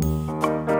Música